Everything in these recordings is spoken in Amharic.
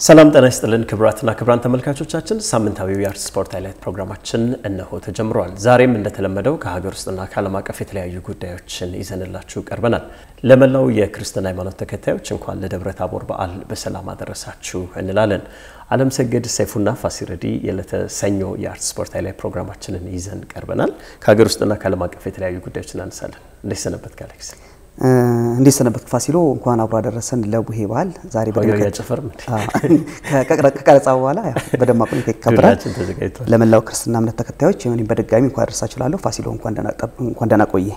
ሰላም ጤና ይስጥልን ክቡራትና ክቡራን ተመልካቾቻችን፣ ሳምንታዊው የአርት ስፖርት highlight ፕሮግራማችን እነሆ ተጀምሯል። ዛሬም እንደተለመደው ከሀገር ውስጥና ከዓለም አቀፍ የተለያዩ ጉዳዮችን ይዘንላችሁ ቀርበናል። ለመላው የክርስትና ሃይማኖት ተከታዮች እንኳን ለደብረ ታቦር በዓል በሰላም አደረሳችሁ እንላለን። አለም ሰገድ ሰይፉና ፋሲረዲ የዕለተ ሰኞ የአርት ስፖርት highlight ፕሮግራማችንን ይዘን ቀርበናል። ከሀገር ውስጥና ከዓለም አቀፍ የተለያዩ ጉዳዮች እናነሳለን። እንዴት ሰነበትክ አሌክስ? እንዴት ሰነበትክ ፋሲሎ? እንኳን አብሮ አደረሰን ለቡሄ በዓል። ዛሬ ከቀረጻ በኋላ በደማቅ ሁኔታ ይከበራል። ለመላው ክርስትና እምነት ተከታዮች እኔም በድጋሚ እንኳን አደረሳችሁ እላለሁ። ፋሲሎ እንኳን ደህና ቆየ።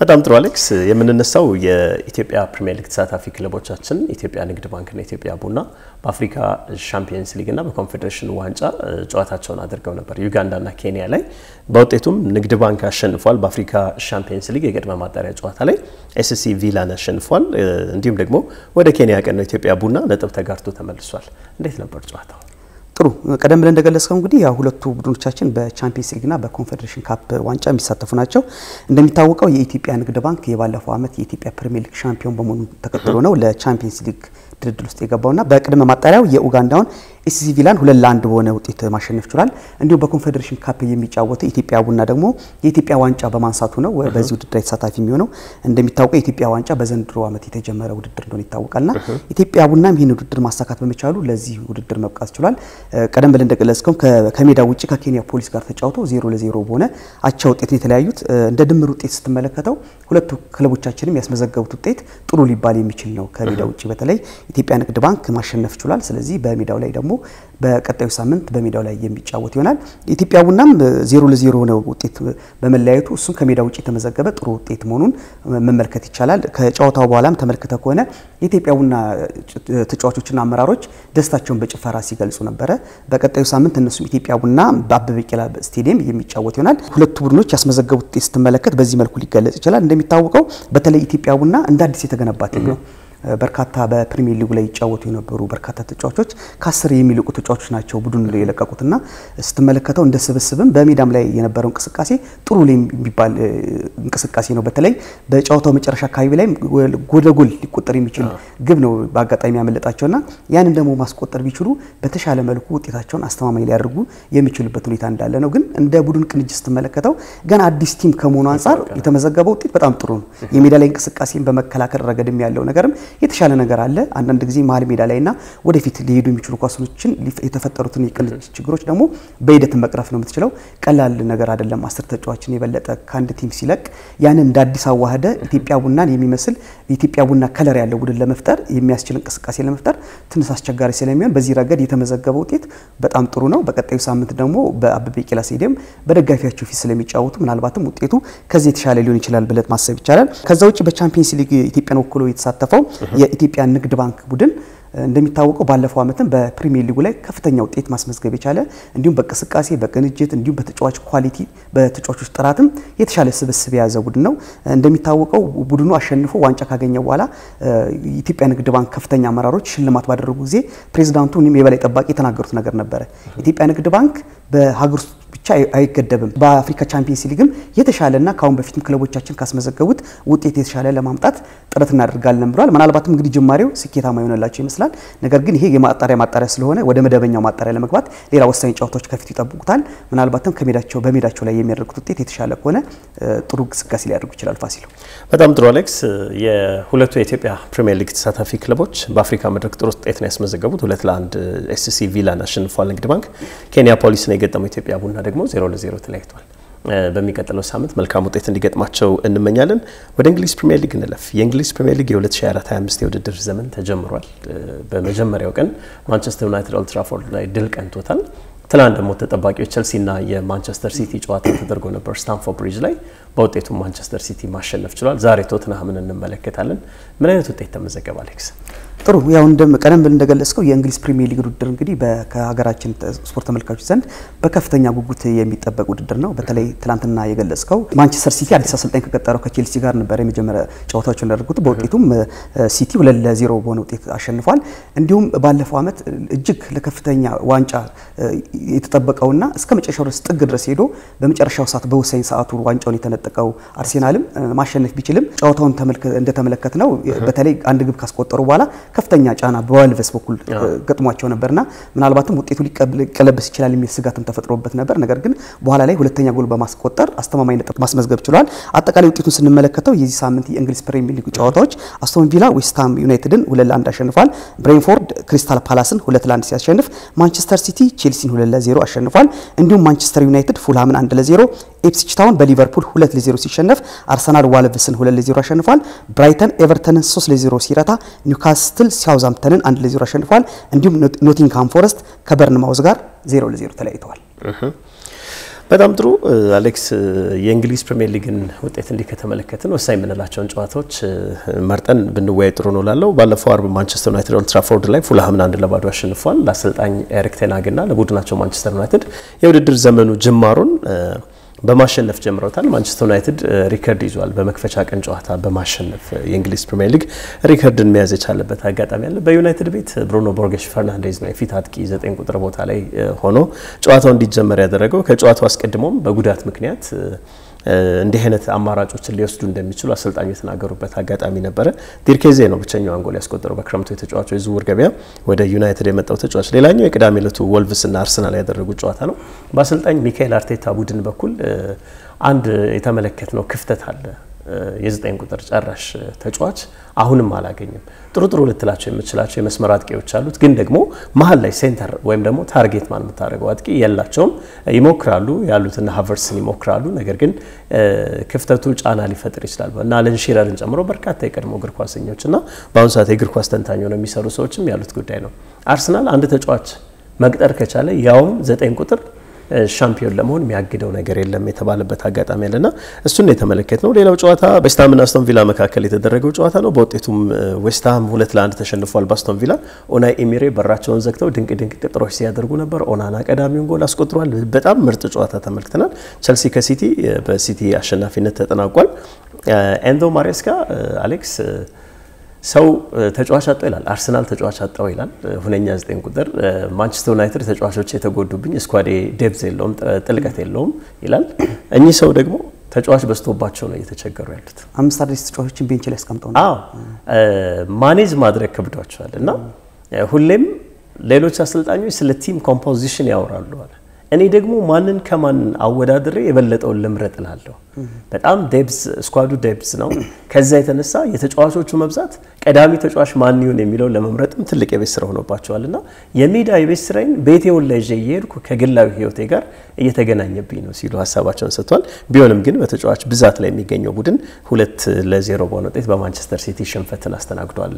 በጣም ጥሩ አሌክስ። የምንነሳው የኢትዮጵያ ፕሪሚየር ሊግ ተሳታፊ ክለቦቻችን ኢትዮጵያ ንግድ ባንክና ኢትዮጵያ ቡና በአፍሪካ ሻምፒየንስ ሊግና በኮንፌዴሬሽን ዋንጫ ጨዋታቸውን አድርገው ነበር ዩጋንዳና ኬንያ ላይ። በውጤቱም ንግድ ባንክ አሸንፏል። በአፍሪካ ሻምፒየንስ ሊግ የቅድመ ማጣሪያ ጨዋታ ላይ ኤስሲ ቪላን አሸንፏል። እንዲሁም ደግሞ ወደ ኬንያ ያቀናው ኢትዮጵያ ቡና ነጥብ ተጋርቶ ተመልሷል። እንዴት ነበር ጨዋታው? ጥሩ ቀደም ብለን እንደገለጽከው እንግዲህ ያው ሁለቱ ቡድኖቻችን በቻምፒየንስ ሊግና በኮንፌዴሬሽን ካፕ ዋንጫ የሚሳተፉ ናቸው። እንደሚታወቀው የኢትዮጵያ ንግድ ባንክ የባለፈው ዓመት የኢትዮጵያ ፕሪሚየር ሊግ ሻምፒዮን በመሆኑ ተከትሎ ነው ለቻምፒየንስ ሊግ ድርድር ውስጥ የገባውና በቅድመ ማጣሪያው የኡጋንዳውን ኤስሲ ቪላን ሁለት ለአንድ በሆነ ውጤት ማሸነፍ ችሏል። እንዲሁም በኮንፌዴሬሽን ካፕ የሚጫወተው ኢትዮጵያ ቡና ደግሞ የኢትዮጵያ ዋንጫ በማንሳቱ ነው በዚህ ውድድር ላይ ተሳታፊ የሚሆነው። እንደሚታወቀው የኢትዮጵያ ዋንጫ በዘንድሮ ዓመት የተጀመረ ውድድር እንደሆነ ይታወቃልና ኢትዮጵያ ቡናም ይህን ውድድር ማሳካት በመቻሉ ለዚህ ውድድር መብቃት ችሏል። ቀደም ብለን እንደገለጽከው ከሜዳ ውጭ ከኬንያ ፖሊስ ጋር ተጫውተው ዜሮ ለዜሮ በሆነ አቻ ውጤት ነው የተለያዩት። እንደ ድምር ውጤት ስትመለከተው ሁለቱ ክለቦቻችንም ያስመዘገቡት ውጤት ጥሩ ሊባል የሚችል ነው። ከሜዳ ውጭ በተለይ ኢትዮጵያ ንግድ ባንክ ማሸነፍ ችሏል። ስለዚህ በሜዳው ላይ ደግሞ በቀጣዩ ሳምንት በሜዳው ላይ የሚጫወት ይሆናል። ኢትዮጵያ ቡናም ዜሮ ለዜሮ ነው ውጤት በመለያየቱ እሱም ከሜዳ ውጭ የተመዘገበ ጥሩ ውጤት መሆኑን መመልከት ይቻላል። ከጨዋታው በኋላም ተመልክተ ከሆነ የኢትዮጵያ ቡና ተጫዋቾችና አመራሮች ደስታቸውን በጭፈራ ሲገልጹ ነበረ። በቀጣዩ ሳምንት እነሱም ኢትዮጵያ ቡና በአበበ ቢቂላ ስቴዲየም የሚጫወት ይሆናል። ሁለቱ ቡድኖች ያስመዘገቡት ውጤት ስትመለከት በዚህ መልኩ ሊገለጽ ይችላል። እንደሚታወቀው በተለይ ኢትዮጵያ ቡና እንደ አዲስ የተገነባ team ነው። በርካታ በፕሪሚየር ሊጉ ላይ ይጫወቱ የነበሩ በርካታ ተጫዋቾች ከአስር የሚልቁ ተጫዋቾች ናቸው ቡድኑ ላይ የለቀቁትና ስትመለከተው እንደ ስብስብም በሜዳም ላይ የነበረው እንቅስቃሴ ጥሩ ላይ የሚባል እንቅስቃሴ ነው። በተለይ በጨዋታው መጨረሻ አካባቢ ላይ ጎል ለጎል ሊቆጠር የሚችል ግብ ነው በአጋጣሚ ያመለጣቸውና ያንን ደግሞ ማስቆጠር ቢችሉ በተሻለ መልኩ ውጤታቸውን አስተማማኝ ሊያደርጉ የሚችሉበት ሁኔታ እንዳለ ነው። ግን እንደ ቡድን ቅንጅት ስትመለከተው ገና አዲስ ቲም ከመሆኑ አንጻር የተመዘገበው ውጤት በጣም ጥሩ ነው። የሜዳ ላይ እንቅስቃሴን በመከላከል ረገድም ያለው ነገርም የተሻለ ነገር አለ። አንዳንድ ጊዜ መሀል ሜዳ ላይና ወደፊት ሊሄዱ የሚችሉ ኳሶችን የተፈጠሩትን የቅንጅት ችግሮች ደግሞ በሂደት መቅረፍ ነው የምትችለው። ቀላል ነገር አይደለም። አስር ተጫዋችን የበለጠ ከአንድ team ሲለቅ ያንን እንደ አዲስ አዋህደ ኢትዮጵያ ቡናን የሚመስል የኢትዮጵያ ቡና color ያለው ቡድን ለመፍጠር የሚያስችል እንቅስቃሴ ለመፍጠር ትንሽ አስቸጋሪ ስለሚሆን በዚህ ረገድ የተመዘገበ ውጤት በጣም ጥሩ ነው። በቀጣዩ ሳምንት ደግሞ በአበበ ቢቂላ ስቴዲየም በደጋፊያቸው ፊት ስለሚጫወቱ ምናልባትም ውጤቱ ከዚህ የተሻለ ሊሆን ይችላል ብለህ ማሰብ ይቻላል። ከዛ ውጭ በቻምፒየንስ ሊግ ኢትዮጵያን ወክሎ የተሳተፈው የኢትዮጵያ ንግድ ባንክ ቡድን እንደሚታወቀው ባለፈው ዓመትም በፕሪሚየር ሊጉ ላይ ከፍተኛ ውጤት ማስመዝገብ የቻለ እንዲሁም በእንቅስቃሴ በቅንጅት እንዲሁም በተጫዋች quality በተጫዋቾች ጥራትም የተሻለ ስብስብ የያዘ ቡድን ነው። እንደሚታወቀው ቡድኑ አሸንፎ ዋንጫ ካገኘ በኋላ የኢትዮጵያ ንግድ ባንክ ከፍተኛ አመራሮች ሽልማት ባደረጉ ጊዜ ፕሬዚዳንቱ እናም የበላይ ጠባቂ የተናገሩት ነገር ነበረ። ኢትዮጵያ ንግድ ባንክ በሀገር ውስጥ አይገደብም። በአፍሪካ ቻምፒየንስ ሊግም የተሻለና ከአሁን በፊትም ክለቦቻችን ካስመዘገቡት ውጤት የተሻለ ለማምጣት ጥረት እናደርጋለን ብሏል። ምናልባትም እንግዲህ ጅማሬው ስኬታማ የሆነላቸው ይመስላል። ነገር ግን ይሄ የማጣሪያ ማጣሪያ ስለሆነ ወደ መደበኛው ማጣሪያ ለመግባት ሌላ ወሳኝ ጨዋታዎች ከፊቱ ይጠብቁታል። ምናልባትም ከሜዳቸው በሜዳቸው ላይ የሚያደርጉት ውጤት የተሻለ ከሆነ ጥሩ እንቅስቃሴ ሊያደርጉ ይችላል። ፋሲሉ በጣም ጥሩ አሌክስ። የሁለቱ የኢትዮጵያ ፕሪሚየር ሊግ ተሳታፊ ክለቦች በአፍሪካ መድረክ ጥሩ ውጤት ነው ያስመዘገቡት። ሁለት ለአንድ ኤስሲ ቪላን አሸንፏል ንግድ ባንክ። ኬንያ ፖሊስ ነው የገጠመው ኢትዮጵያ ቡና ደግሞ ዜሮ ለዜሮ ተለያይቷል። በሚቀጥለው ሳምንት መልካም ውጤት እንዲገጥማቸው እንመኛለን። ወደ እንግሊዝ ፕሪሚየር ሊግ እንለፍ። የእንግሊዝ ፕሪሚየር ሊግ የ2024/25 የውድድር ዘመን ተጀምሯል። በመጀመሪያው ቀን ማንቸስተር ዩናይትድ ኦልድ ትራፎርድ ላይ ድል ቀንቶታል። ትናንት ደግሞ ተጠባቂው ቸልሲና የማንቸስተር ሲቲ ጨዋታ ተደርጎ ነበር ስታምፎርድ ብሪጅ ላይ። በውጤቱ ማንቸስተር ሲቲ ማሸነፍ ችሏል። ዛሬ ቶትንሃምን እንመለከታለን። ምን አይነት ውጤት ተመዘገበ አሌክስ? ጥሩ ያው እንደም ቀደም ብል እንደገለጽከው የእንግሊዝ ፕሪሚየር ሊግ ውድድር እንግዲህ ከሀገራችን ስፖርት ተመልካቾች ዘንድ በከፍተኛ ጉጉት የሚጠበቅ ውድድር ነው። በተለይ ትላንትና የገለጽከው ማንቸስተር ሲቲ አዲስ አሰልጣኝ ከቀጠረው ከቼልሲ ጋር ነበር የመጀመሪያ ጨዋታዎችን ያደረጉት። በውጤቱም ሲቲ ሁለት ለዜሮ በሆነ ውጤት አሸንፏል። እንዲሁም ባለፈው ዓመት እጅግ ለከፍተኛ ዋንጫ የተጠበቀውና እስከ መጨረሻው ድረስ ጥግ ድረስ ሄዶ በመጨረሻው ሰዓት በወሳኝ ሰዓቱ ዋንጫውን የተነጠቀው አርሴናልም ማሸነፍ ቢችልም ጨዋታውን እንደተመለከት ነው በተለይ አንድ ግብ ካስቆጠሩ በኋላ ከፍተኛ ጫና በወልቭስ በኩል ገጥሟቸው ነበርና ምናልባትም ውጤቱ ሊቀለበስ ይችላል የሚል ስጋትም ተፈጥሮበት ነበር። ነገር ግን በኋላ ላይ ሁለተኛ ጎል በማስቆጠር አስተማማኝ ነጥብ ማስመዝገብ ችሏል። አጠቃላይ ውጤቱን ስንመለከተው የዚህ ሳምንት የእንግሊዝ ፕሪሚየር ሊግ ጨዋታዎች አስቶን ቪላ ዌስትሃም ዩናይትድን ሁለት ለአንድ አሸንፏል። ብሬንትፎርድ ክሪስታል ፓላስን ሁለት ለአንድ ሲያሸንፍ፣ ማንቸስተር ሲቲ ቼልሲን ሁለት ለዜሮ አሸንፏል። እንዲሁም ማንቸስተር ዩናይትድ ፉልሃምን አንድ ለዜሮ፣ ኢፕስዊች ታውን በሊቨርፑል ሁለት ለዜሮ ሲሸነፍ፣ አርሰናል ዋልቭስን ሁለት ለዜሮ አሸንፏል። ብራይተን ኤቨርተንን ሶስት ለዜሮ ሲረታ፣ ኒውካስትል ሳውዛምፕተንን አንድ ለዜሮ አሸንፏል። እንዲሁም ኖቲንግሃም ፎረስት ከበርንማውዝ ጋር ዜሮ ለዜሮ ተለያይተዋል። በጣም ጥሩ አሌክስ፣ የእንግሊዝ ፕሪሚየር ሊግን ውጤት እንዲህ ከተመለከትን ወሳኝ የምንላቸውን ጨዋታዎች መርጠን ብንወያይ ጥሩ ነው ላለው። ባለፈው አርብ ማንቸስተር ዩናይትድ ኦልድ ላይ ፉልሃምን አንድ ለባዶ አሸንፏል። ለአሰልጣኝ ኤሪክ ቴን ሃግና ለቡድናቸው ማንቸስተር ዩናይትድ የውድድር ዘመኑ ጅማሩን በማሸነፍ ጀምረውታል። ማንቸስተር ዩናይትድ ሪከርድ ይዟል። በመክፈቻ ቀን ጨዋታ በማሸነፍ የእንግሊዝ ፕሪሚየር ሊግ ሪከርድን መያዝ የቻለበት አጋጣሚ አለ። በዩናይትድ ቤት ብሩኖ ቦርጌሽ ፈርናንዴዝ ነው የፊት አጥቂ ዘጠኝ ቁጥር ቦታ ላይ ሆኖ ጨዋታው እንዲጀመር ያደረገው። ከጨዋታው አስቀድሞም በጉዳት ምክንያት እንዲህ አይነት አማራጮችን ሊወስዱ እንደሚችሉ አሰልጣኙ የተናገሩበት አጋጣሚ ነበረ። ዚርክዚ ነው ብቸኛውን ጎል ያስቆጠረው በክረምቱ የተጫዋቾች የዝውውር ገበያ ወደ ዩናይትድ የመጣው ተጫዋች። ሌላኛው የቅዳሜ ዕለቱ ወልቭስና አርሰናል ያደረጉት ጨዋታ ነው። በአሰልጣኝ ሚኬል አርቴታ ቡድን በኩል አንድ የተመለከትነው ክፍተት አለ። የዘጠኝ ቁጥር ጨራሽ ተጫዋች አሁንም አላገኝም። ጥሩ ጥሩ ልትላቸው የምችላቸው የመስመር አጥቂዎች አሉት፣ ግን ደግሞ መሀል ላይ center ወይም ደግሞ target man የምታደርገው አጥቂ የላቸውም። ይሞክራሉ፣ ያሉትና ሀቨርትዝን ይሞክራሉ። ነገር ግን ክፍተቱ ጫና ሊፈጥር ይችላል እና አለን ሺረርን ጨምሮ በርካታ የቀድሞ እግር ኳሰኞች እና በአሁኑ ሰዓት የእግር ኳስ ተንታኝ ሆነው የሚሰሩ ሰዎችም ያሉት ጉዳይ ነው። አርሰናል አንድ ተጫዋች መቅጠር ከቻለ ያውም ዘጠኝ ቁጥር ሻምፒዮን ለመሆን የሚያግደው ነገር የለም የተባለበት አጋጣሚ አለና እሱን የተመለከት ነው። ሌላው ጨዋታ በዌስትሃምና አስቶን ቪላ መካከል የተደረገው ጨዋታ ነው። በውጤቱም ዌስትሃም ሁለት ለአንድ ተሸንፏል በአስቶን ቪላ። ኡናይ ኤምሬ በራቸውን ዘግተው ድንቅ ድንቅ ቅጥሮች ሲያደርጉ ነበር። ኦናና ቀዳሚውን ጎል አስቆጥሯል። በጣም ምርጥ ጨዋታ ተመልክተናል። ቸልሲ ከሲቲ በሲቲ አሸናፊነት ተጠናቋል። ኤንዞ ማሬስካ አሌክስ ሰው ተጫዋች አጣው ይላል። አርሰናል ተጫዋች አጣው ይላል። ሁነኛ ዘጠኝ ቁጥር ማንቸስተር ዩናይትድ ተጫዋቾች የተጎዱብኝ squad ኤ depth የለውም ጥልቀት የለውም ይላል። እኚህ ሰው ደግሞ ተጫዋች በዝቶባቸው ነው እየተቸገሩ ያሉት። አምስት አዲስ ተጫዋቾችን bench ላይ አስቀምጠው አዎ manage ማድረግ ከብዷቸዋል። እና ሁሌም ሌሎች አሰልጣኞች ስለ team composition ያወራሉ አለ እኔ ደግሞ ማንን ከማን አወዳድሬ የበለጠውን ልምረጥ እላለሁ። በጣም depth squad ኡ depth ነው። ከዛ የተነሳ የተጫዋቾቹ መብዛት ቀዳሚ ተጫዋች ማን ይሁን የሚለውን ለመምረጥም ትልቅ የቤት ስራ ሆኖባቸዋል እና የሜዳ የቤት ስራዬን ቤቴውን ላይ እየሄድኩ ከግላዊ ሕይወቴ ጋር እየተገናኘብኝ ነው ሲሉ ሀሳባቸውን ሰጥቷል። ቢሆንም ግን በተጫዋች ብዛት ላይ የሚገኘው ቡድን ሁለት ለዜሮ በሆነ ውጤት በማንቸስተር ሲቲ ሽንፈትን አስተናግዷል።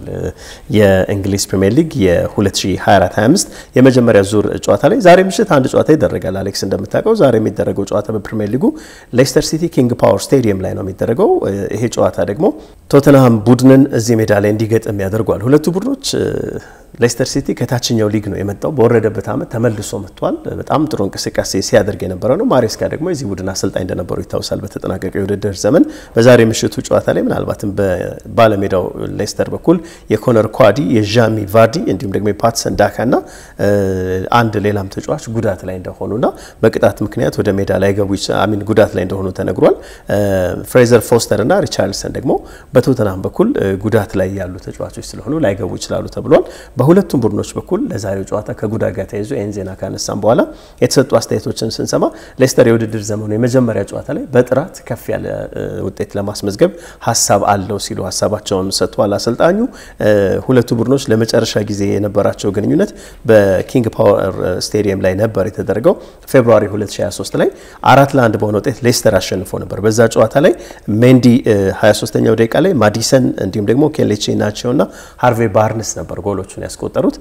የእንግሊዝ ፕሪምየር ሊግ የ2024/25 የመጀመሪያ ዙር ጨዋታ ላይ ዛሬ ምሽት አንድ ጨዋታ ይደረጋል። አሌክስ እንደምታውቀው ዛሬ የሚደረገው ጨዋታ በፕሪምየር ሊጉ ሌስተር ሲቲ ኪንግ ፓወር ስቴዲየም ላይ ነው የሚደረገው። ይሄ ጨዋታ ደግሞ ቶተንሃም ቡድንን እዚህ ሜዳ ላይ እንዲገጥም ያደርጓል። ሁለቱ ቡድኖች ሌስተር ሲቲ ከታችኛው ሊግ ነው የመጣው። በወረደበት ዓመት ተመልሶ መጥቷል። በጣም ጥሩ እንቅስቃሴ ሲያደርግ የነበረ ነው። ማሬስካ ደግሞ የዚህ ቡድን አሰልጣኝ እንደነበሩ ይታወሳል። በተጠናቀቀው የውድድር ዘመን በዛሬ ምሽቱ ጨዋታ ላይ ምናልባትም በባለሜዳው ሌስተር በኩል የኮነር ኮዲ፣ የጄሚ ቫርዲ እንዲሁም ደግሞ የፓትሰን ዳካ እና አንድ ሌላም ተጫዋች ጉዳት ላይ እንደሆኑና በቅጣት ምክንያት ወደ ሜዳ ላይ ገቡ አሚን ጉዳት ላይ እንደሆኑ ተነግሯል። ፍሬዘር ፎስተር እና ሪቻርልሰን ደግሞ በቶተናም በኩል ጉዳት ላይ ያሉ ተጫዋቾች ስለሆኑ ላይገቡ ይችላሉ ተብሏል። በሁለቱም ቡድኖች በኩል ለዛሬው ጨዋታ ከጉዳት ጋር ተያይዞ ይህን ዜና ካነሳም በኋላ የተሰጡ አስተያየቶችን ስንሰማ ሌስተር የውድድር ዘመኑ የመጀመሪያ ጨዋታ ላይ በጥራት ከፍ ያለ ውጤት ለማስመዝገብ ሀሳብ አለው ሲሉ ሀሳባቸውን ሰጥቷል አሰልጣኙ። ሁለቱ ቡድኖች ለመጨረሻ ጊዜ የነበራቸው ግንኙነት በኪንግ ፓወር ስቴዲየም ላይ ነበር የተደረገው February 2023 ላይ አራት ለአንድ በሆነ ውጤት ሌስተር አሸንፎ ነበር። በዛ ጨዋታ ላይ ሜንዲ 23ኛው ደቂቃ ላይ ማዲሰን እንዲሁም ደግሞ ኬሌቺ ኢሄናቾ እና ሃርቬ ባርንስ ነበር ጎሎቹን ያስቆጠሩት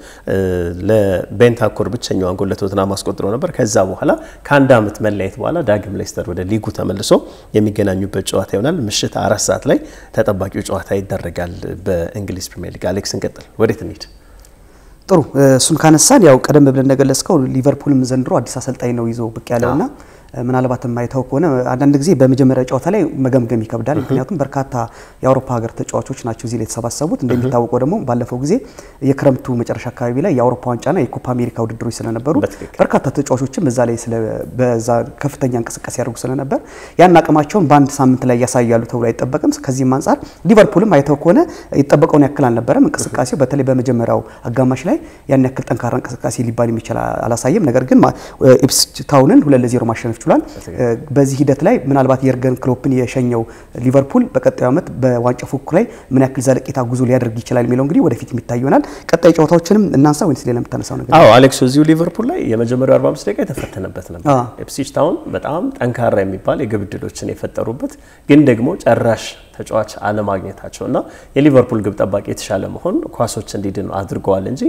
ቤንታንኩር ብቸኛዋን ጎል ለቶትናም አስቆጥሮ ነበር። ከዛ በኋላ ከአንድ ዓመት መለየት በኋላ ዳግም ሌስተር ወደ ሊጉ ተመልሶ የሚገናኙበት ጨዋታ ይሆናል። ምሽት አራት ሰዓት ላይ ተጠባቂው ጨዋታ ይደረጋል በእንግሊዝ ፕሪሚየር ሊግ። አሌክስ እንቀጥል፣ ወዴት እንሂድ? ጥሩ እሱን ካነሳን ያው ቀደም ብለን እንደገለጽከው ሊቨርፑልም ዘንድሮ አዲስ አሰልጣኝ ነው ይዞ ብቅ ያለውና ምናልባት የምናየው ከሆነ አንዳንድ ጊዜ በመጀመሪያ ጨዋታ ላይ መገምገም ይከብዳል። ምክንያቱም በርካታ የአውሮፓ ሀገር ተጫዋቾች ናቸው እዚህ ላይ የተሰባሰቡት። እንደሚታወቀው ደግሞ ባለፈው ጊዜ የክረምቱ መጨረሻ አካባቢ ላይ የአውሮፓ ዋንጫና የኮፓ አሜሪካ ውድድሮች ስለነበሩ በርካታ ተጫዋቾችም በዛ ላይ በዛ ከፍተኛ እንቅስቃሴ ያደርጉ ስለነበር ያን አቅማቸውን በአንድ ሳምንት ላይ ያሳያሉ ተብሎ አይጠበቅም። ከዚህም አንጻር ሊቨርፑልም አይተው ከሆነ የጠበቀውን ያክል አልነበረም። እንቅስቃሴው በተለይ በመጀመሪያው አጋማሽ ላይ ያን ያክል ጠንካራ እንቅስቃሴ ሊባል የሚችል አላሳየም። ነገር ግን ኢፕስዊች ታውንን ሁለት ለዜሮ ማሸነፍ ችሏል። በዚህ ሂደት ላይ ምናልባት የርገን ክሎፕን የሸኘው ሊቨርፑል በቀጣዩ ዓመት በዋንጫ ፉክክሩ ላይ ምን ያክል ዘለቄታ ጉዞ ሊያደርግ ይችላል የሚለው እንግዲህ ወደፊት የሚታይ ይሆናል። ቀጣይ ጨዋታዎችንም እናንሳ ወይስ ሌላ የምታነሳው ነገር? አዎ አሌክስ፣ እዚሁ ሊቨርፑል ላይ የመጀመሪያው 45 ደቂቃ የተፈተነበት ነበር። ኢፕስዊች ታውን በጣም ጠንካራ የሚባል የግብ ዕድሎችን የፈጠሩበት ግን ደግሞ ጨራሽ ተጫዋች አለማግኘታቸው እና የሊቨርፑል ግብ ጠባቂ የተሻለ መሆን ኳሶች እንዲድኑ አድርገዋል እንጂ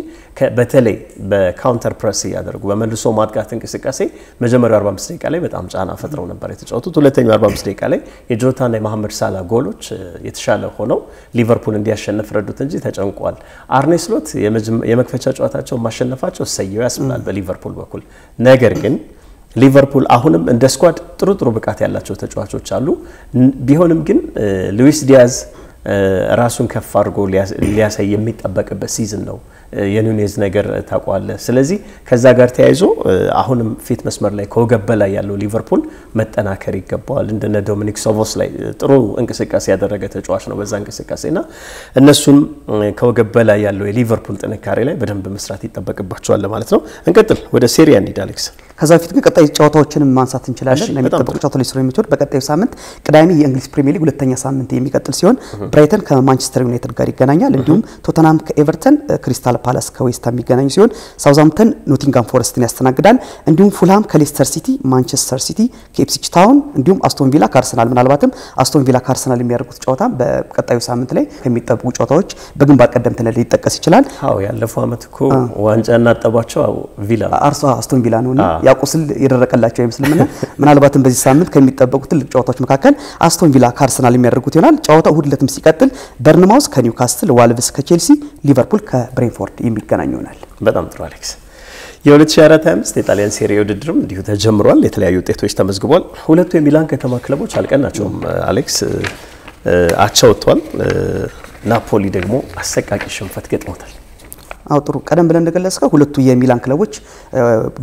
በተለይ በ counter press እያደረጉ በመልሶ ማጥቃት እንቅስቃሴ መጀመሪያው 45 ደቂቃ ላይ በጣም ጫና ፈጥረው ነበር የተጫወቱት። ሁለተኛው 45 ደቂቃ ላይ የጆታና የመሐመድ ሳላ ጎሎች የተሻለ ሆነው ሊቨርፑል እንዲያሸንፍ ረዱት እንጂ ተጨንቋል። አርኔ ስሎት የመክፈቻ ጨዋታቸውን ማሸነፋቸው እሰየው ያስብላል በሊቨርፑል በኩል ነገር ግን ሊቨርፑል አሁንም እንደ squad ጥሩ ጥሩ ብቃት ያላቸው ተጫዋቾች አሉ። ቢሆንም ግን ሉዊስ ዲያዝ ራሱን ከፍ አድርጎ ሊያሳይ የሚጠበቅበት season ነው። የኑኔዝ ነገር ታውቋለህ። ስለዚህ ከዛ ጋር ተያይዞ አሁንም ፊት መስመር ላይ ከወገብ በላይ ያለው ሊቨርፑል መጠናከር ይገባዋል። እንደነ ዶሚኒክ ሶቦስላይ ጥሩ እንቅስቃሴ ያደረገ ተጫዋች ነው በዛ እንቅስቃሴ እና እነሱም ከወገብ በላይ ያለው የሊቨርፑል ጥንካሬ ላይ በደንብ መስራት ይጠበቅባቸዋል ማለት ነው። እንቀጥል፣ ወደ ሴሪያ እንሂድ አሌክስ። ከዛ በፊት ግን ቀጣይ ጨዋታዎችንም ማንሳት እንችላለን። የሚጠበቁ ጨዋታዎች ስለሆኑ የሚችሉ በቀጣዩ ሳምንት ቅዳሜ የእንግሊዝ ፕሪሚየር ሊግ ሁለተኛ ሳምንት የሚቀጥል ሲሆን ብራይተን ከማንቸስተር ዩናይትድ ጋር ይገናኛል። እንዲሁም ቶተናም ከኤቨርተን፣ ክሪስታል ፓላስ ከዌስትሃም የሚገናኙ ሲሆን ሳውዛምፕተን ኖቲንጋም ፎረስትን ያስተናግዳል። እንዲሁም ፉልሃም ከሌስተር ሲቲ፣ ማንቸስተር ሲቲ ከኢፕስዊች ታውን እንዲሁም አስቶን ቪላ ከአርሰናል ምናልባትም አስቶን ቪላ ከአርሰናል የሚያደርጉት ጨዋታ በቀጣዩ ሳምንት ላይ ከሚጠብቁ ጨዋታዎች በግንባር ቀደምትነት ሊጠቀስ ይችላል። አዎ ያለፈው ዓመት እኮ ዋንጫ ያሳጣቸው ቪላ አርሶ አስቶን ቪላ ነውና ያ ቁስል የደረቀላቸው አይመስልምና ምናልባትም በዚህ ሳምንት ከሚጠበቁ ትልቅ ጨዋታዎች መካከል አስቶን ቪላ ከአርሰናል የሚያደርጉት ይሆናል። ጨዋታው እሁድ ዕለትም ሲቀጥል በርንማውስ ከኒውካስትል፣ ዋልቭስ ከቼልሲ፣ ሊቨርፑል ከብሬንፎርድ የሚገናኙ ይሆናል። በጣም ጥሩ አሌክስ። የ2024/25 የጣሊያን ሴሪ ውድድርም እንዲሁ ተጀምሯል። የተለያዩ ውጤቶች ተመዝግቧል። ሁለቱ የሚላን ከተማ ክለቦች አልቀናቸውም አሌክስ፣ አቻ ወጥቷል። ናፖሊ ደግሞ አሰቃቂ ሽንፈት ገጥሞታል። አው ጥሩ። ቀደም ብለን እንደገለጽከው ሁለቱ የሚላን ክለቦች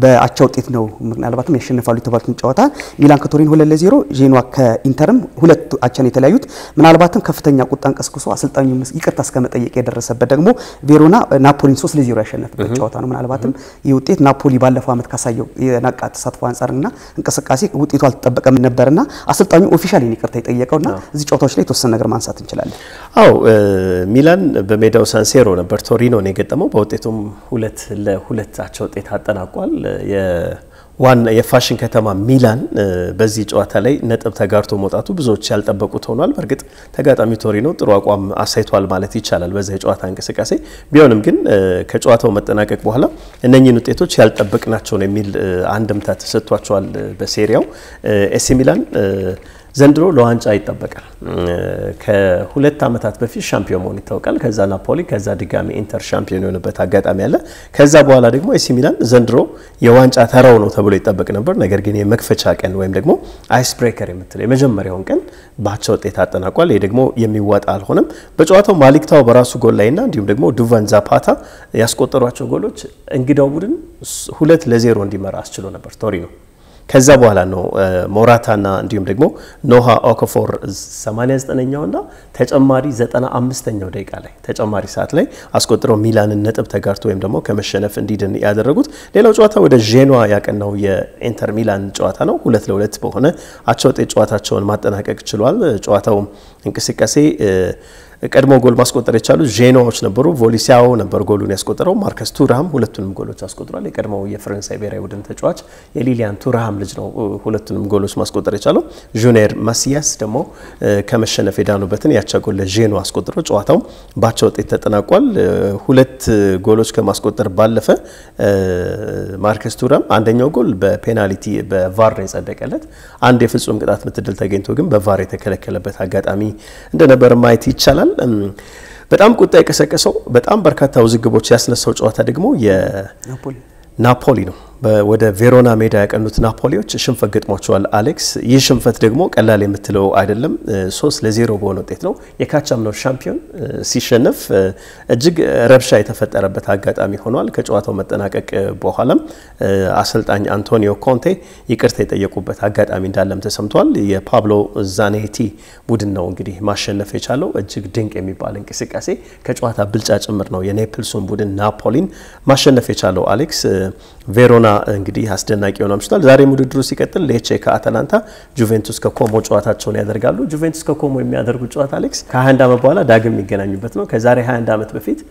በአቻ ውጤት ነው ምናልባትም ያሸንፋሉ የተባሉትን ጨዋታ። ሚላን ከቶሪን ሁለት ለዜሮ ጄኖዋ ከኢንተርም ሁለት አቻን የተለያዩት። ምናልባትም ከፍተኛ ቁጣን ቀስቅሶ አሰልጣኙ ይቅርታ እስከ መጠየቅ የደረሰበት ደግሞ ቬሮና ናፖሊን ሶስት ለዜሮ ያሸነፍበት ጨዋታ ነው። ምናልባትም ይህ ውጤት ናፖሊ ባለፈው ዓመት ካሳየው የነቃ ተሳትፎ አንጻርና እንቅስቃሴ ውጤቱ አልተጠበቀም ነበርና አሰልጣኙ officially ይቅርታ የጠየቀውና እዚህ ጨዋታዎች ላይ የተወሰነ ነገር ማንሳት እንችላለን። አው ሚላን በሜዳው ሳንሲሮ ነበር ቶሪኖን የገጠመው በውጤቱም ሁለት ለሁለት አቻ ውጤት አጠናቋል። ዋና የፋሽን ከተማ ሚላን በዚህ ጨዋታ ላይ ነጥብ ተጋርቶ መውጣቱ ብዙዎች ያልጠበቁት ሆኗል። በእርግጥ ተጋጣሚ ቶሪኖ ጥሩ አቋም አሳይቷል ማለት ይቻላል በዛ የጨዋታ እንቅስቃሴ። ቢሆንም ግን ከጨዋታው መጠናቀቅ በኋላ እነኚህን ውጤቶች ያልጠበቅናቸው ነው የሚል አንድምታ ተሰጥቷቸዋል። በሴሪያው ኤሲ ሚላን ዘንድሮ ለዋንጫ ይጠበቃል። ከሁለት ዓመታት በፊት ሻምፒዮን መሆን ይታወቃል። ከዛ ናፖሊ፣ ከዛ ድጋሚ ኢንተር ሻምፒዮን የሆነበት አጋጣሚ አለ። ከዛ በኋላ ደግሞ ኤሲ ሚላን ዘንድሮ የዋንጫ ተራው ነው ተብሎ ይጠበቅ ነበር። ነገር ግን የመክፈቻ ቀን ወይም ደግሞ ice breaker የምትለው የመጀመሪያውን ቀን በአቻ ውጤት አጠናቋል። ይህ ደግሞ የሚዋጣ አልሆነም። በጨዋታው ማሊክ ታው በራሱ ጎል ላይና እንዲሁም ደግሞ ዱቫን ዛፓታ ያስቆጠሯቸው ጎሎች እንግዳው ቡድን ሁለት ለዜሮ እንዲመራ አስችሎ ነበር ቶሪኖ ከዛ በኋላ ነው ሞራታና እንዲሁም ደግሞ ኖሃ ኦኮፎር 89ኛው እና ተጨማሪ 95ኛው ደቂቃ ላይ ተጨማሪ ሰዓት ላይ አስቆጥረው ሚላንን ነጥብ ተጋርቶ ወይም ደግሞ ከመሸነፍ እንዲድን ያደረጉት። ሌላው ጨዋታ ወደ ዤኗ ያቀናው የኢንተር ሚላን ጨዋታ ነው። ሁለት ለሁለት በሆነ አቻ ውጤት ጨዋታቸውን ማጠናቀቅ ችሏል። ጨዋታው እንቅስቃሴ ቀድሞ ጎል ማስቆጠር የቻሉት ዤኖዎች ነበሩ። ቮሊሲያው ነበር ጎሉን ያስቆጠረው። ማርከስ ቱራሃም ሁለቱንም ጎሎች አስቆጥሯል። የቀድሞው የፈረንሳይ ብሔራዊ ቡድን ተጫዋች የሊሊያን ቱራሃም ልጅ ነው ሁለቱንም ጎሎች ማስቆጠር የቻለው። ጁኒየር ማሲያስ ደግሞ ከመሸነፍ የዳኑበትን ያቻ ጎል ለዤኖ አስቆጥሮ ጨዋታው ባቻ ውጤት ተጠናቋል። ሁለት ጎሎች ከማስቆጠር ባለፈ ማርከስ ቱራም አንደኛው ጎል በ penalty በ VAR የጸደቀለት። አንድ የፍጹም ቅጣት ምት ዕድል ተገኝቶ ግን በ VAR የተከለከለበት አጋጣሚ እንደነበር ማየት ይቻላል። በጣም ቁጣ የቀሰቀሰው በጣም በርካታ ውዝግቦች ያስነሳው ጨዋታ ደግሞ የናፖሊ ነው። ወደ ቬሮና ሜዳ ያቀኑት ናፖሊዎች ሽንፈት ገጥሟቸዋል። አሌክስ ይህ ሽንፈት ደግሞ ቀላል የምትለው አይደለም። ሶስት ለዜሮ በሆነ ውጤት ነው የካቻምናው ሻምፒዮን ሲሸነፍ እጅግ ረብሻ የተፈጠረበት አጋጣሚ ሆኗል። ከጨዋታው መጠናቀቅ በኋላም አሰልጣኝ አንቶኒዮ ኮንቴ ይቅርታ የጠየቁበት አጋጣሚ እንዳለም ተሰምቷል። የፓብሎ ዛኔቲ ቡድን ነው እንግዲህ ማሸነፍ የቻለው እጅግ ድንቅ የሚባል እንቅስቃሴ ከጨዋታ ብልጫ ጭምር ነው የኔፕልሱን ቡድን ናፖሊን ማሸነፍ የቻለው አሌክስ ቬሮና እንግዲህ አስደናቂ ሆኖ አምሽቷል። ዛሬም ውድድሩ ሲቀጥል ሌቼ ከአታላንታ፣ ጁቬንቱስ ከኮሞ ጨዋታቸውን ያደርጋሉ። ጁቬንቱስ ከኮሞ የሚያደርጉት ጨዋታ አሌክስ ከ21 ዓመት በኋላ ዳግም የሚገናኙበት ነው። ከዛሬ 21 ዓመት በፊት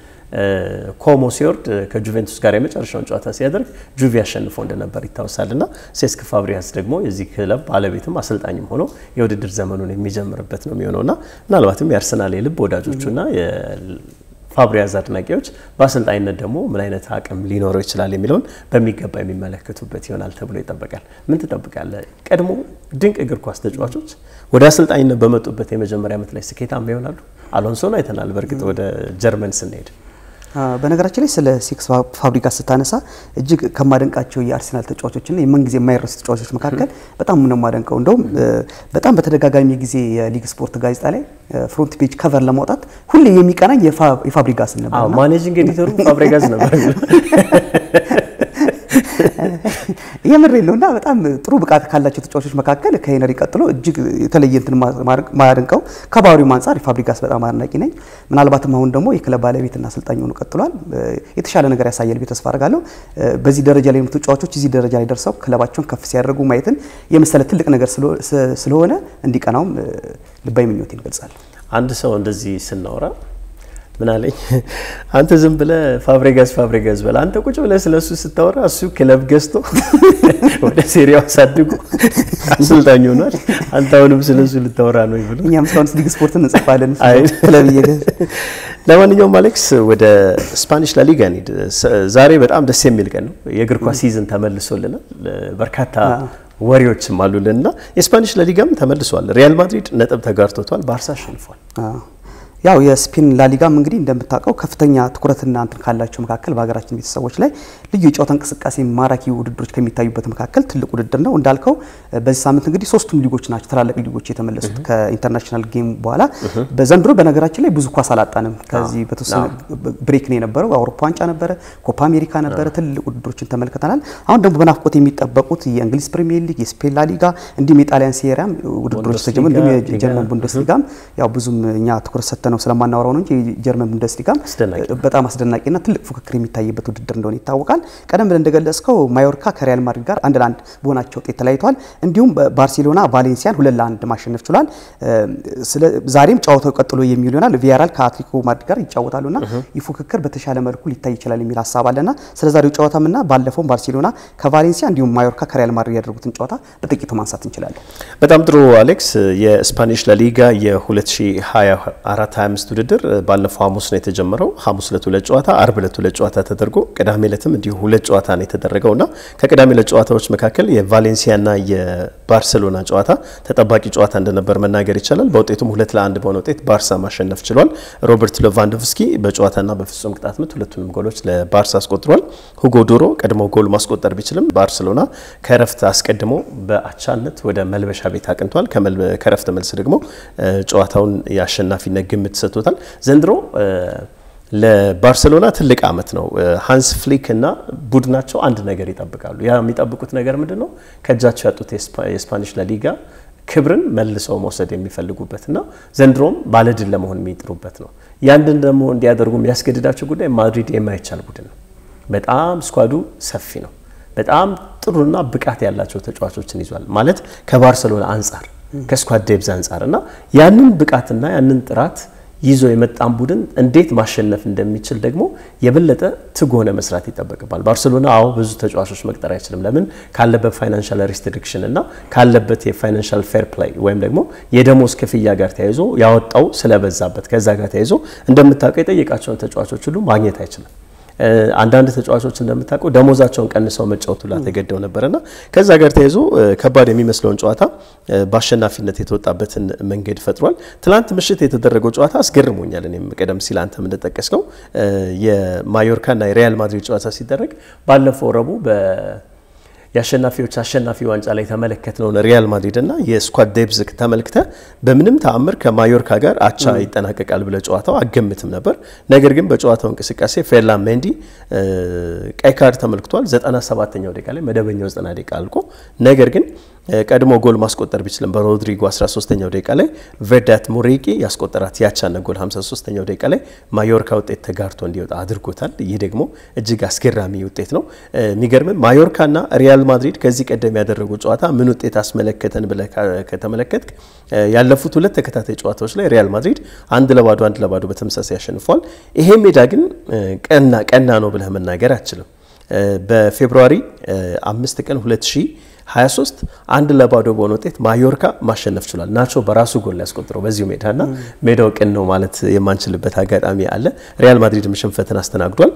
ኮሞ ሲወርድ ከጁቬንቱስ ጋር የመጨረሻውን ጨዋታ ሲያደርግ ጁቪ አሸንፎ እንደነበር ይታወሳል። እና ሴስክ ፋብሪጋስ ደግሞ የዚህ ክለብ ባለቤትም አሰልጣኝም ሆኖ የውድድር ዘመኑን የሚጀምርበት ነው የሚሆነው እና ምናልባትም የአርሰናል የልብ ወዳጆቹና ፋብሪጋዝ አድናቂዎች በአሰልጣኝነት ደግሞ ምን አይነት አቅም ሊኖረው ይችላል የሚለውን በሚገባ የሚመለከቱበት ይሆናል ተብሎ ይጠበቃል። ምን ትጠብቃለህ? ቀድሞ ድንቅ እግር ኳስ ተጫዋቾች ወደ አሰልጣኝነት በመጡበት የመጀመሪያ ዓመት ላይ ስኬታማ ይሆናሉ። አሎንሶን አይተናል። በእርግጥ ወደ ጀርመን ስንሄድ በነገራችን ላይ ስለ ሴስክ ፋብሪጋስ ስታነሳ እጅግ ከማደንቃቸው የአርሰናል ተጫዋቾችና የምንጊዜ የማይረሱ ተጫዋቾች መካከል በጣም ነው የማደንቀው። እንደውም በጣም በተደጋጋሚ ጊዜ የሊግ ስፖርት ጋዜጣ ላይ front page cover ለማውጣት ሁሌ የሚቀናኝ የፋብሪጋስ ነበር። managing editor ሩ ፋብሪጋስ ነበር። የምሬ ነው እና በጣም ጥሩ ብቃት ካላቸው ተጫዋቾች መካከል ከሄነሪ ቀጥሎ እጅግ የተለየ እንትን ማያደንቀው ከባህሪውም አንጻር የፋብሪጋስ በጣም አድናቂ ነኝ። ምናልባትም አሁን ደግሞ የክለብ ባለቤትና አሰልጣኝ ሆኖ ቀጥሏል። የተሻለ ነገር ያሳያል ብዬ ተስፋ አድርጋለሁ። በዚህ ደረጃ ላይ ተጫዋቾች እዚህ ደረጃ ላይ ደርሰው ክለባቸውን ከፍ ሲያደርጉ ማየትን የመሰለ ትልቅ ነገር ስለሆነ እንዲቀናውም ልባዊ ምኞቴን እገልጻለሁ። አንድ ሰው እንደዚህ ስናወራ ምን አለኝ፣ አንተ ዝም ብለህ ፋብሪጋዝ ፋብሪጋዝ በል። አንተ ቁጭ ብለህ ስለሱ ስታወራ እሱ ክለብ ገዝቶ ወደ ሴሪ አው አሳድጎ አሰልጣኝ ሆኗል። አንተ አሁንም ስለሱ ልታወራ ነው ብሎ እኛም እስካሁን ሊግ ስፖርትን እንጽፋለን ክለብ እየገዛ ለማንኛውም አሌክስ ወደ Spanish ላሊጋ እንሂድ። ዛሬ በጣም ደስ የሚል ቀን ነው። የእግር ኳስ season ተመልሶልናል። በርካታ ወሬዎችም አሉልን እና የ Spanish ላሊጋም ተመልሷል። ሪያል ማድሪድ ነጥብ ተጋርቶቷል። ባርሳ አሸንፏል። ያው የስፔን ላሊጋም እንግዲህ እንደምታውቀው ከፍተኛ ትኩረትና እንትን ካላቸው መካከል በሀገራችን ቤተሰቦች ላይ ልዩ የጨዋታ እንቅስቃሴ ማራኪ ውድድሮች ከሚታዩበት መካከል ትልቅ ውድድር ነው። እንዳልከው በዚህ ሳምንት እንግዲህ ሶስቱም ሊጎች ናቸው ትላልቅ ሊጎች የተመለሱት ከ international game በኋላ። በዘንድሮ በነገራችን ላይ ብዙ ኳስ አላጣንም። ከዚህ በተወሰነ break ነው የነበረው። አውሮፓ ዋንጫ ነበረ፣ ኮፓ አሜሪካ ነበረ፣ ትልቅ ውድድሮችን ተመልክተናል። አሁን ደግሞ በናፍቆት የሚጠበቁት የእንግሊዝ ፕሪሚየር ሊግ፣ የስፔን ላሊጋ እንዲሁም የጣሊያን ሴሪ አም ውድድሮች ተጀምረው እንዲሁም የጀርመን ቡንደስሊጋም ያው ብዙም እኛ ትኩረት ሰጥተን ነው ስለማናወራው ነው እንጂ የጀርመን ቡንደስሊጋም በጣም አስደናቂና ትልቅ ፉክክር የሚታይበት ውድድር እንደሆነ ይታወቃል። ቀደም ብለን እንደገለጽከው ማዮርካ ከሪያል ማድሪድ ጋር አንድ ለአንድ በሆነ አቻ ውጤት ተለያይተዋል። እንዲሁም ባርሴሎና ቫሌንሲያን ሁለት ለአንድ ማሸነፍ ችሏል። ዛሬም ጨዋታው ቀጥሎ የሚውል ይሆናል። ቪያሪያል ከአትሌቲኮ ማድሪድ ጋር ይጫወታሉና ይህ ፉክክር በተሻለ መልኩ ሊታይ ይችላል የሚል ሀሳብ አለና ስለ ዛሬው ጨዋታምና ባለፈውም ባርሴሎና ከቫሌንሲያ እንዲሁም ማዮርካ ከሪያል ማድሪድ ያደረጉትን ጨዋታ በጥቂቱ ማንሳት እንችላለን። በጣም ጥሩ አሌክስ። የስፓኒሽ ላሊጋ የ2024/25 ውድድር ባለፈው ሐሙስ ነው የተጀመረው። ሐሙስ ዕለት ሁለት ጨዋታ፣ አርብ ዕለት ሁለት ጨዋታ ተደርጎ ቅዳሜ ዕለትም እንዲሁ ሁለት ጨዋታ ነው የተደረገው እና ከቅዳሜ ዕለት ጨዋታዎች መካከል የቫሌንሲያና የባርሴሎና ጨዋታ ተጠባቂ ጨዋታ እንደነበር መናገር ይቻላል። በውጤቱም ሁለት ለአንድ በሆነ ውጤት ባርሳ ማሸነፍ ችሏል። ሮበርት ሌቫንዶቭስኪ በጨዋታና በፍጹም ቅጣት ምት ሁለቱንም ጎሎች ለባርሳ አስቆጥሯል። ሁጎ ዶሮ ቀድሞ ጎል ማስቆጠር ቢችልም ባርሴሎና ከረፍት አስቀድሞ በአቻነት ወደ መልበሻ ቤት አቅንቷል። ከረፍት መልስ ደግሞ ጨዋታውን የአሸናፊነት ግምት ሰጥቶታል። ዘንድሮ ለባርሴሎና ትልቅ ዓመት ነው። ሃንስ ፍሊክ እና ቡድናቸው አንድ ነገር ይጠብቃሉ። ያ የሚጠብቁት ነገር ምንድን ነው? ከእጃቸው ያጡት የ Spanish ላሊጋ ክብርን መልሰው መውሰድ የሚፈልጉበት እና ዘንድሮም ባለድል ለመሆን የሚጥሩበት ነው። ያንን ደግሞ እንዲያደርጉ የሚያስገድዳቸው ጉዳይ ማድሪድ የማይቻል ቡድን ነው። በጣም ስኳዱ ሰፊ ነው። በጣም ጥሩና ብቃት ያላቸው ተጫዋቾችን ይዟል ማለት ከባርሰሎና አንጻር ከስኳድ ዴብዝ አንጻር እና ያንን ብቃትና ያንን ጥራት ይዞ የመጣን ቡድን እንዴት ማሸነፍ እንደሚችል ደግሞ የበለጠ ትጉ ሆነ መስራት ይጠበቅባል። ባርሴሎና አዎ ብዙ ተጫዋቾች መቅጠር አይችልም። ለምን ካለበት financial restriction እና ካለበት የ financial fair play ወይም ደግሞ የደሞዝ ክፍያ ጋር ተያይዞ ያወጣው ስለበዛበት ከዛ ጋር ተያይዞ እንደምታውቀው የጠየቃቸውን ተጫዋቾች ሁሉ ማግኘት አይችልም። አንዳንድ ተጫዋቾች እንደምታውቀው ደሞዛቸውን ቀንሰው መጫወት ሁላ ተገደው ነበርና ከዛ ጋር ተያይዞ ከባድ የሚመስለውን ጨዋታ በአሸናፊነት የተወጣበትን መንገድ ፈጥሯል። ትናንት ምሽት የተደረገው ጨዋታ አስገርሞኛል። እኔም ቀደም ሲል አንተም እንደጠቀስከው የማዮርካና የሪያል ማድሪድ ጨዋታ ሲደረግ ባለፈው ረቡዕ የአሸናፊዎች አሸናፊ ዋንጫ ላይ የተመለከትነውን ሪያል ማድሪድ እና የ squad depth ተመልክተ በምንም ተአምር ከማዮርካ ጋር አቻ ይጠናቀቃል ብዬ ጨዋታው አልገምትም ነበር። ነገር ግን በጨዋታው እንቅስቃሴ ፌርላን ሜንዲ ቀይ ካርድ ተመልክቷል። 97ኛው ደቂቃ ላይ መደበኛው 90 ደቂቃ አልቆ ነገር ግን ቀድሞ ጎል ማስቆጠር ቢችልም በሮድሪጎ 13ኛው ደቂቃ ላይ ቬርዳት ሙሪቂ ያስቆጠራት ያቻነ ጎል 53ኛው ደቂቃ ላይ ማዮርካ ውጤት ተጋርቶ እንዲወጣ አድርጎታል። ይህ ደግሞ እጅግ አስገራሚ ውጤት ነው። የሚገርም ማዮርካና ሪያል ማድሪድ ከዚህ ቀደም ያደረጉ ጨዋታ ምን ውጤት አስመለከተን ብለህ ከተመለከትክ ያለፉት ሁለት ተከታታይ ጨዋታዎች ላይ ሪያል ማድሪድ አንድ ለባዶ አንድ ለባዶ በተመሳሳይ ያሸንፏል። ይሄ ሜዳ ግን ቀና ቀና ነው ብለህ መናገር አችልም። በፌብሩዋሪ አምስት ቀን 2023 አንድ ለባዶ በሆነ ውጤት ማዮርካ ማሸነፍ ችሏል። ናቾ በራሱ ጎል ያስቆጥረው በዚሁ ሜዳና ሜዳው ቅን ነው ማለት የማንችልበት አጋጣሚ አለ። ሪያል ማድሪድም ሽንፈትን አስተናግዷል።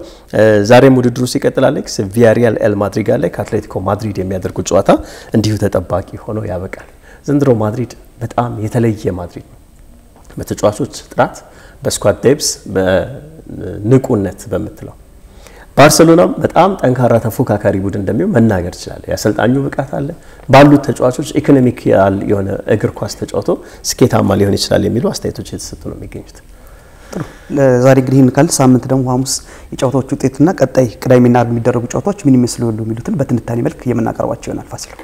ዛሬም ውድድሩ ሲቀጥል አሌክስ ቪያሪያል ኤል ማድሪድ ላይ ከአትሌቲኮ ማድሪድ የሚያደርጉ ጨዋታ እንዲሁ ተጠባቂ ሆኖ ያበቃል። ዘንድሮ ማድሪድ በጣም የተለየ ማድሪድ ነው። በተጫዋቾች ጥራት፣ በ squad depth፣ በንቁነት በምትለው ባርሰሎናም በጣም ጠንካራ ተፎካካሪ ቡድን እንደሚሆን መናገር ይችላል። የአሰልጣኙ ብቃት አለ። ባሉት ተጫዋቾች economic የሆነ እግር ኳስ ተጫውቶ ስኬታማ ሊሆን ይችላል የሚሉ አስተያየቶች የተሰጡ ነው የሚገኙት። ጥሩ ለዛሬ እንግዲህ ይህን ሳምንት ደግሞ ሐሙስ የጨዋታዎች ውጤትና ቀጣይ ቅዳሜና የሚደረጉ ጨዋታዎች ምን ይመስሉ የሚሉትን በትንታኔ መልክ የምናቀርባቸው ይሆናል። ፋሲል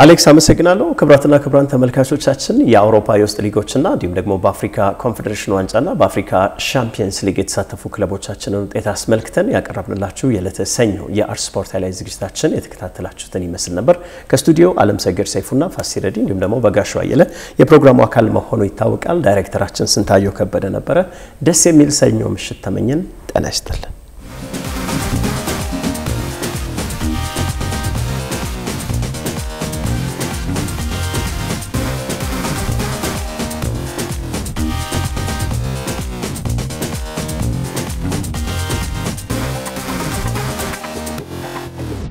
አሌክስ አመሰግናለሁ። ክቡራትና ክቡራን ተመልካቾቻችን የአውሮፓ የውስጥ ሊጎችና እንዲሁም ደግሞ በአፍሪካ ኮንፌዴሬሽን ዋንጫና በአፍሪካ ሻምፒየንስ ሊግ የተሳተፉ ክለቦቻችንን ውጤት አስመልክተን ያቀረብንላችሁ የዕለተ ሰኞ የአርትስ ስፖርት ላይ ዝግጅታችን የተከታተላችሁትን ይመስል ነበር። ከስቱዲዮ አለም ሰገድ ሰይፉና ፋሲል ረዲ እንዲሁም ደግሞ በጋሻ አየለ የፕሮግራሙ አካል መሆኑ ይታወቃል። ዳይሬክተራችን ስንታየው ከበደ ነበረ። ደስ የሚል ሰኞ ምሽት ተመኘን። ጤና ይስጥልን።